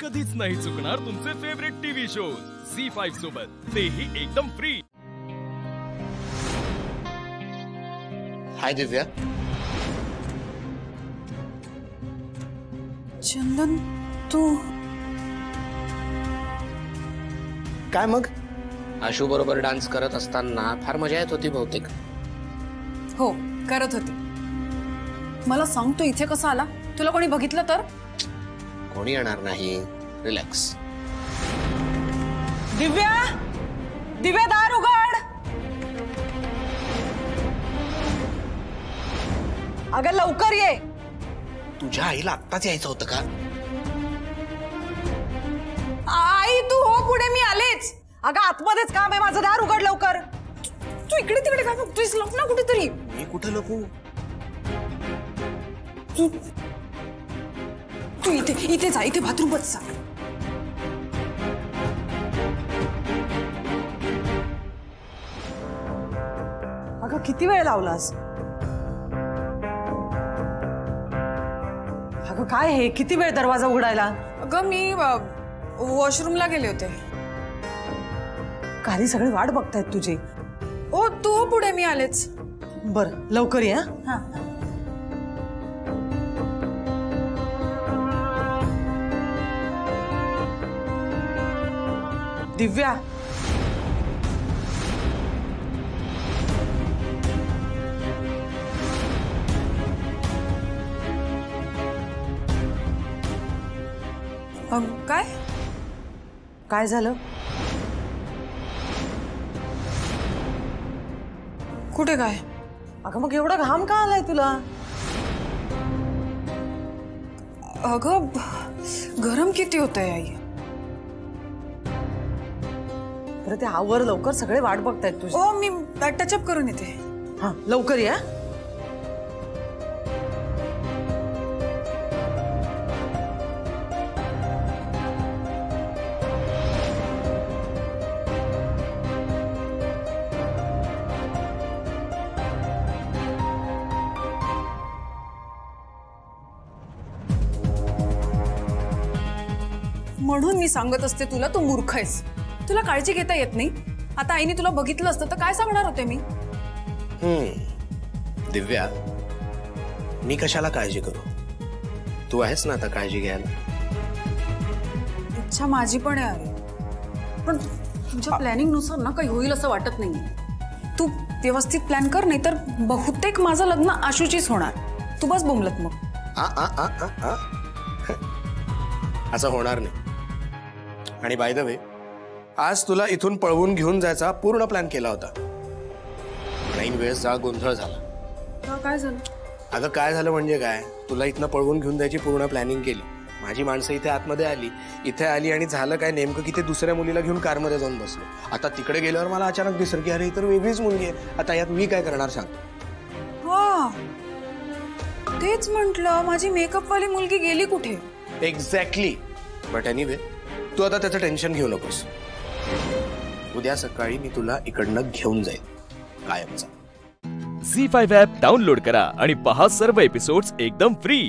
कधीच नाही चुकणार तुमचे favourite TV shows C five सोबत. तेही एकदम फ्री हाय दिव्या चंदन तू? काय मग? आशू बरोबर डान्स करत असताना फार मजा येत होती बहुतेक. हो करत होते. मला सांग तू इथे कसा आला? तुला कोणी बघितलं तर? कोणी येणार नाही. रिलॅक्स दिव्या! दिव्या दार उघड! अगं लवकर ये. तुझ्या आईला आत्ताच यायचं होतं का? आई तू हो पुढे मी आलेच. अगं आतमध्येच काम आहे माझं. दार उघड लवकर. तू इकडे तिकडे काय बघतोयस? लप ना कुठेतरी. मी कुठं लपू? तू तू इथे इथे जा इथे बाथरूमच जा. अगं किती वेळ लावलास? अगं काय हे? किती वेळ दरवाजा उघडायला? अगं मी वॉशरूमला गेले होते. काही सगळे वाट बघतायत तुझी. ओ तू पुढे मी आलेच. बर लवकर ये हा. दिव्या. अं, काय? काय झालं? कुठे काय? अगं मग एवढा घाम का आलाय तुला? अगं गरम किती होत आहे आई? बरं ते आवर लवकर सगळे वाट बघतायत तुझी. ओ मी टचअप करून येते. हा लवकर या. म्हणून मी सांगत असते तुला तू मूर्ख आहेस. तुला काळजी घेता येत नाही? आता आईने तुला बघितलं असतं तर काय सांगणार होते मी? हम्म. दिव्या मी कशाला काळजी करू? तू आहेस ना आता काळजी घ्यायला? इच्छा माझी पण आहे पण तुझ्या प्लॅनिंगनुसार ना काही होईल असं वाटत नाही तू व्यवस्थित प्लॅन कर नाही तर बहुतेक माझं लग्न आशूचीच होणार. तू बस बोंबलत मग. असं होणार नाही. आणि बाय द वे आज तुला इथून पळवून घेऊन जायचा पूर्ण प्लॅन केला होता. ऐन वेळेस जा गोंधळ झाला. काय झालं? अगं काय झालं म्हणजे काय? तुला इथनं पळवून घेऊन जायची पूर्ण प्लॅनिंग केली. माझी माणसं इथे आतमध्ये आली. इथे आली आणि झालं काय नेमकं की ते दुसऱ्या मुलीला घेऊन कारमध्ये जाऊन बसलो. आता तिकडे गेल्यावर मला अचानक दिसलं की अरे इतर वेगळीच मुलगी आहे. आता यात मी काय करणार सांग? तेच म्हंटल माझी मेकअप वाली मुलगी गेली कुठे? एक्झॅक्टली बट एनिवे तू आता त्याचं टेन्शन घेऊ नकोस. उद्या सकाळी मी तुला इकडनं घेऊन जाईल कायमचा. झी फाईव्ह ॲप डाउनलोड करा आणि पहा सर्व एपिसोड्स एकदम फ्री